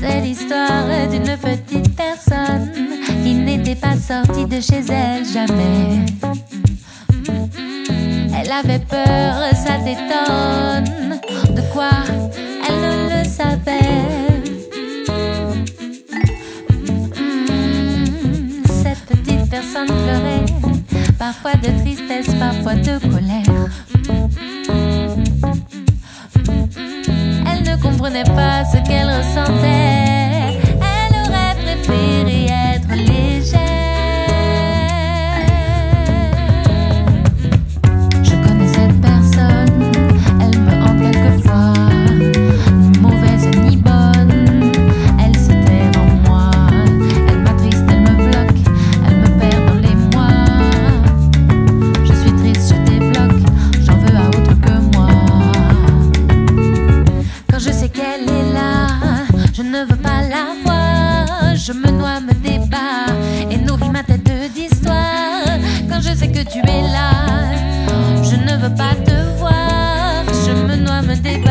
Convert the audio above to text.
C'est l'histoire d'une petite personne qui n'était pas sortie de chez elle jamais. Elle avait peur, ça t'étonne. De quoi elle ne le savait. Cette petite personne pleurait, parfois de tristesse, parfois de colère. Elle ne comprenait pas ce qu'elle ressentait. Préféré être légère. Je connais cette personne, elle me hante quelquefois. Ni mauvaise ni bonne, elle se terre en moi. Elle m'attriste, elle me bloque, elle me perd dans les mois. Je suis triste, je débloque, j'en veux à autre que moi. Quand je sais qu'elle est là, je ne veux pas la voir je me noie, me débat et nourris ma tête d'histoire. Quand je sais que tu es là, je ne veux pas te voir. Je me noie, me débat.